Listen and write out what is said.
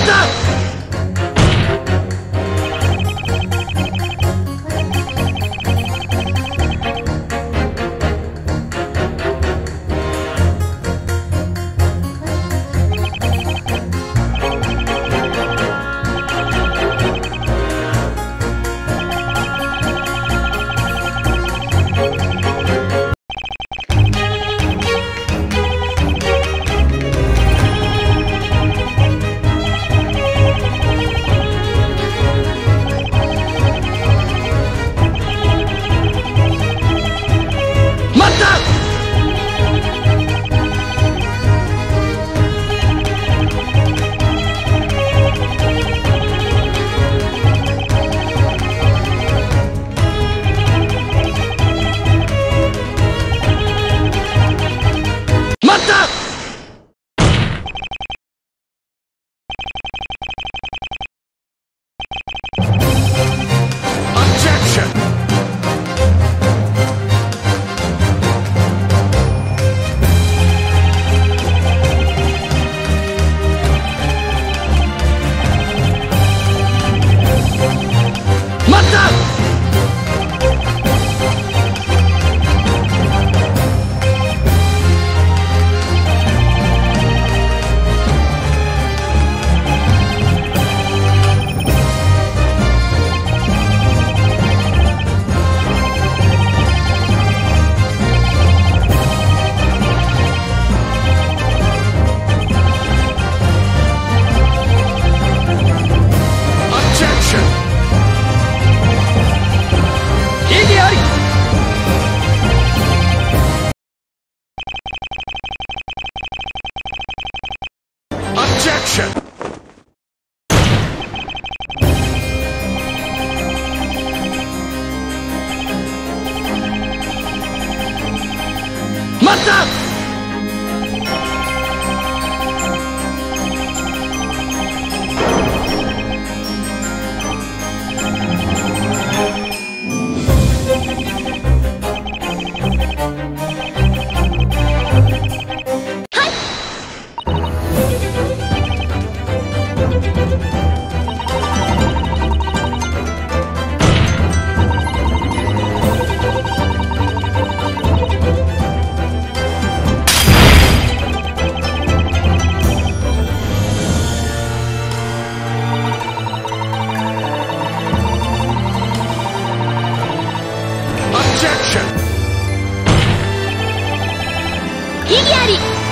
Objection! 待った義あり。